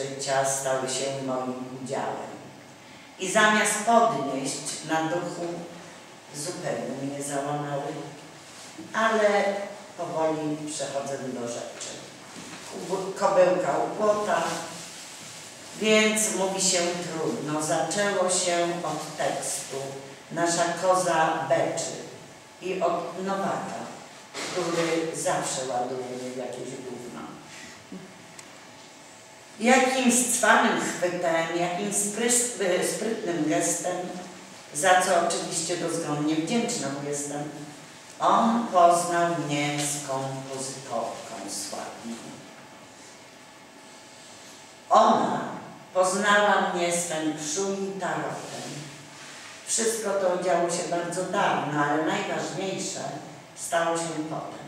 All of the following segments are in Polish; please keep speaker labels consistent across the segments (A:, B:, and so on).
A: życia stały się moim udziałem. I zamiast podnieść na duchu, zupełnie mnie załamały. Ale powoli przechodzę do rzeczy. Kobyłka upłota, więc mówi się trudno. Zaczęło się od tekstu Nasza koza beczy i od Nowaka, który zawsze ładuje w jakieś gówno. Jakimś cwanym chwytem, sprys- y, sprytnym gestem, za co oczywiście dozgonnie wdzięczna mu jestem, on poznał mnie z kompozytorką sławną. Ona poznała mnie z feng i tarotem. Wszystko to działo się bardzo dawno, ale najważniejsze stało się potem.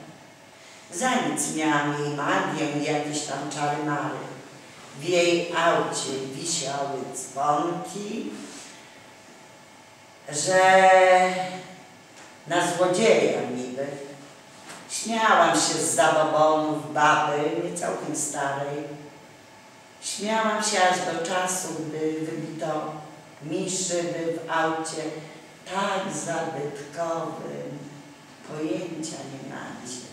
A: Za nic miałam jej magię i jakieś tam czary mary. W jej aucie wisiały dzwonki, że na złodzieja niby. Śmiałam się z zabobonów baby, nie całkiem starej. Śmiałam się aż do czasu, gdy wybito mi szyby w aucie tak zabytkowym, pojęcia nie macie.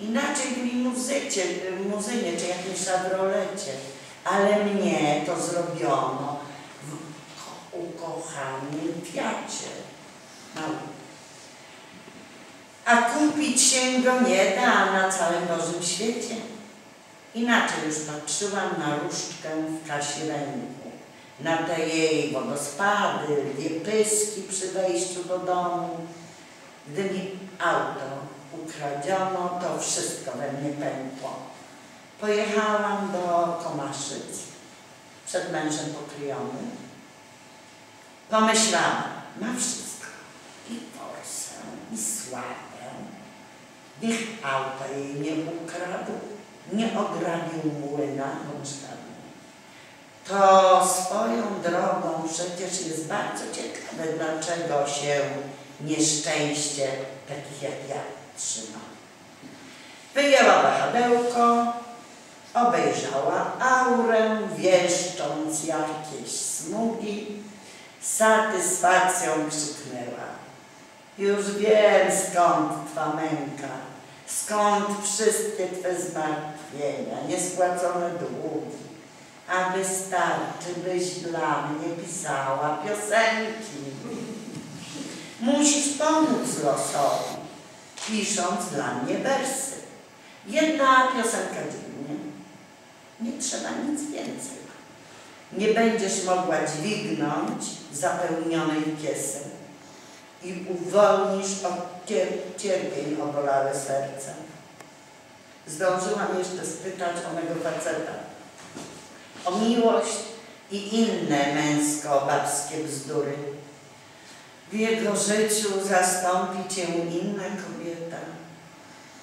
A: Inaczej w limuzycie, w muzynie czy jakimś szadrolecie, ale mnie to zrobiono w ukochanym Fiacie. No. A kupić się go nie da na całym Bożym świecie. Inaczej już patrzyłam na różdżkę w kasie ręku, na te jej wodospady, pyski przy wejściu do domu. Gdy mi auto ukradziono, to wszystko we mnie pękło. Pojechałam do Komaszyc, przed mężem pokryjonym. Pomyślałam, ma wszystko, i forsę, i sławę. Niech auta jej nie ukradł, nie ograbił młyna. To swoją drogą przecież jest bardzo ciekawe, dlaczego się nieszczęście takich jak ja trzyma. Wyjęła wahadełko, obejrzała aurę, wieszcząc jakieś smugi, z satysfakcją krzyknęła. Już wiem skąd Twa męka, skąd wszystkie Twe zmartwienia, niespłacone długi. A wystarczy, byś dla mnie pisała piosenki. Musisz pomóc losowi, pisząc dla mnie wersy. Jedna piosenka dziennie. Nie trzeba nic więcej. Nie będziesz mogła dźwignąć zapełnionej kiesy i uwolnisz od cier- cierpień obolałe serce. Zdążyłam jeszcze spytać o mego faceta, o miłość i inne męsko-babskie bzdury. W jego życiu zastąpi cię inna kobieta.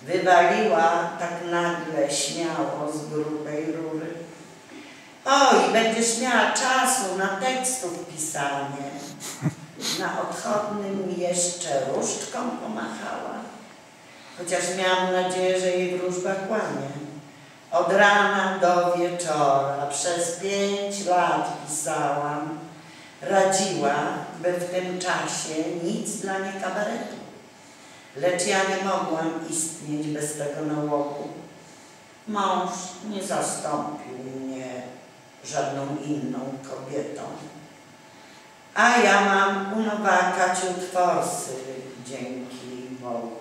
A: Wywaliła tak nagle, śmiało z grubej rury. Oj, będziesz miała czasu na tekstów pisanie. Na odchodnym jeszcze różdżką pomachała. Chociaż miałam nadzieję, że jej wróżba kłamie. Od rana do wieczora przez pięć lat pisałam. Radziła, by w tym czasie nic dla niej kabaretu. Lecz ja nie mogłam istnieć bez tego nałogu. Mąż nie zastąpił mnie żadną inną kobietą. A ja mam u Nowaka ciut forsy, dzięki Bogu.